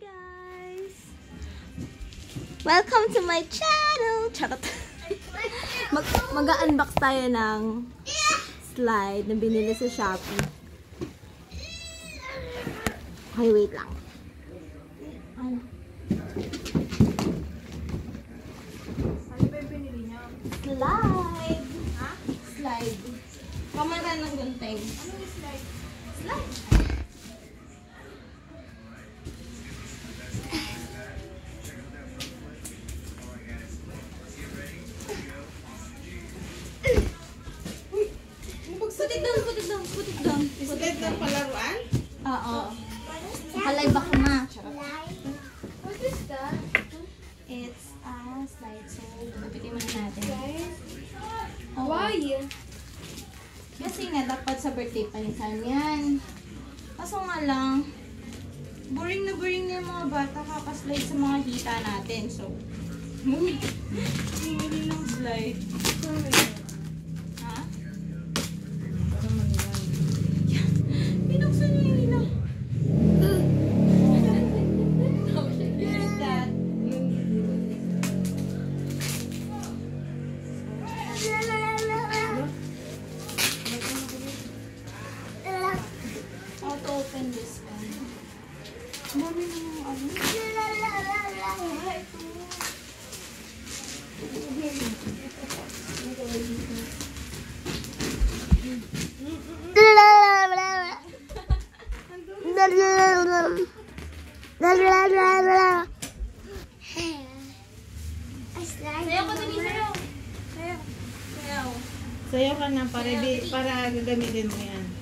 guys! Welcome to my channel! Charot! Mag Mag-unbox tayo ng slide na binili sa Shopee. Okay, wait lang. Ano? Slide! Ha? Slide. Pamara ng gunting. Ano yung slide? Slide! Put it down, put it down, put it down. Slide ng palaruan? Oo. Halay baka ma. Charot. What is that? It's a slide. So, gupitin muna natin. Oo. Why? Kasi nga, dapat sa birthday pa ni Sam yan. Kaso nga lang, boring na boring na yung mga bata kakaslide sa mga hita natin. So, bumili ng slide. Ha? How to open this one? Ang dami mga ano. Sayaw ko dali, sayaw. Sayaw. Sayaw. Ka na para, di, para gagamitin mo yan.